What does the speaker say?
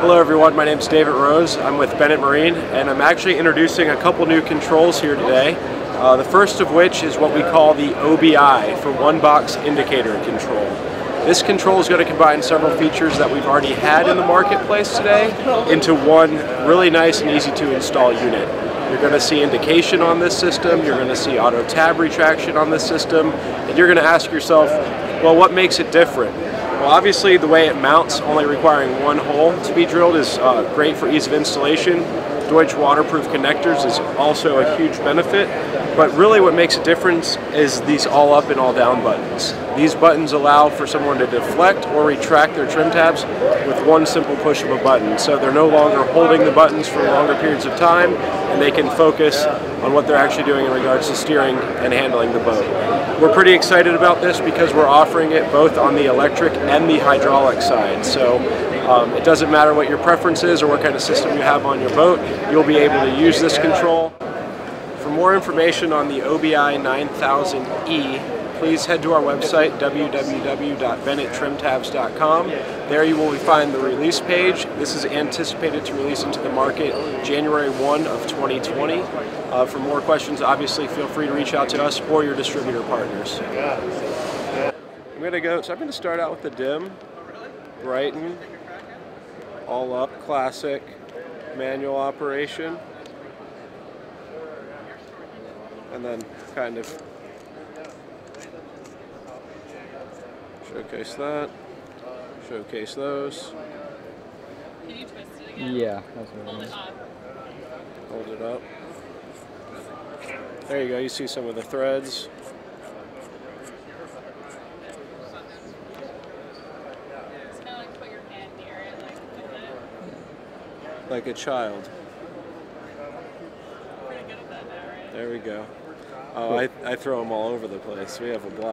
Hello everyone, my name is David Rose. I'm with Bennett Marine and I'm actually introducing a couple new controls here today. Uh, the first of which is what we call the OBI for One Box Indicator Control. This control is going to combine several features that we've already had in the marketplace today into one really nice and easy to install unit. You're going to see indication on this system, you're going to see auto tab retraction on this system, and you're going to ask yourself, well what makes it different? Well, obviously the way it mounts, only requiring one hole to be drilled, is uh, great for ease of installation. Deutsch waterproof connectors is also a huge benefit, but really what makes a difference is these all up and all down buttons. These buttons allow for someone to deflect or retract their trim tabs with one simple push of a button. So they're no longer holding the buttons for longer periods of time, and they can focus on what they're actually doing in regards to steering and handling the boat. We're pretty excited about this because we're offering it both on the electric and the hydraulic side. So um, it doesn't matter what your preference is or what kind of system you have on your boat, you'll be able to use this control. For more information on the OBI 9000E, please head to our website, www.bennetttrimtabs.com. There you will find the release page. This is anticipated to release into the market January 1 of 2020. Uh, for more questions, obviously, feel free to reach out to us or your distributor partners. I'm going to go, so I'm going to start out with the dim, brighten, all up, classic, manual operation, and then kind of Showcase that. Showcase those. Can you twist it again? Yeah, that's what Hold it it is. up. Hold it up. There you go. You see some of the threads. Just kind of like put your hand near it, like. Like a child. There we go. Oh, I, I throw them all over the place. We have a blast.